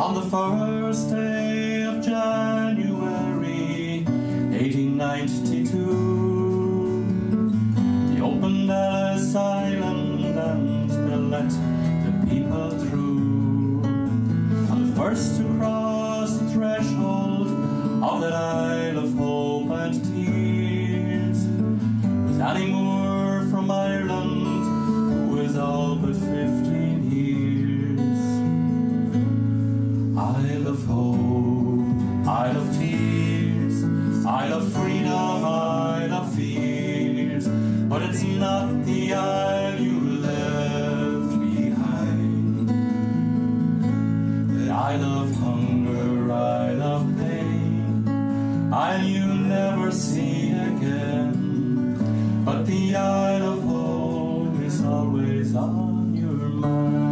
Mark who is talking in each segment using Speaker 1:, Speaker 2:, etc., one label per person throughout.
Speaker 1: On the first day of January 1892 They opened Ellis Island and they let the people through. And the first to cross the threshold of that Isle of Hope and Tears Was Annie of hope, Isle of tears, Isle of freedom, Isle of fears. But it's not the Isle you left behind. The Isle of hunger, Isle of pain, Isle you never see again. But the Isle of hope is always on your mind.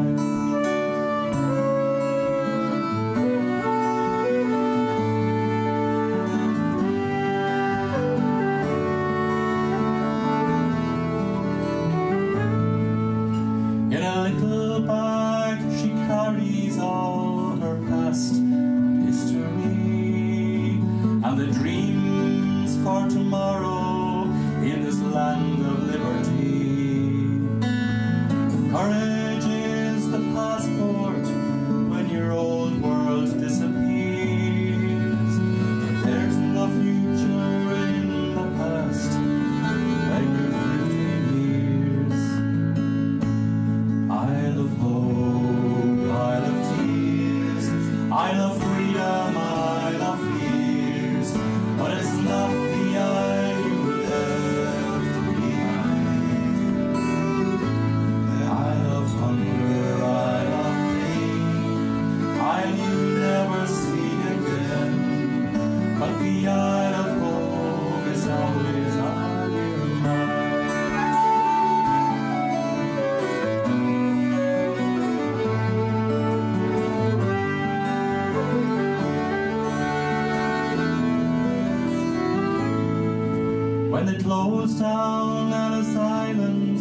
Speaker 1: They closed down Ellis Island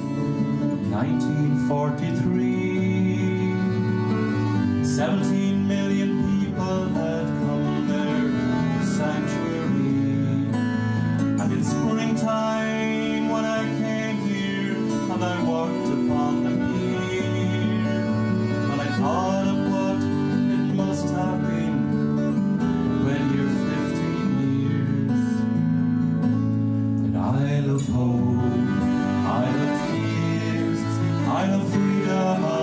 Speaker 1: 1943 17 million people had come there for sanctuary. And in springtime when I came here and I walked upon the of freedom.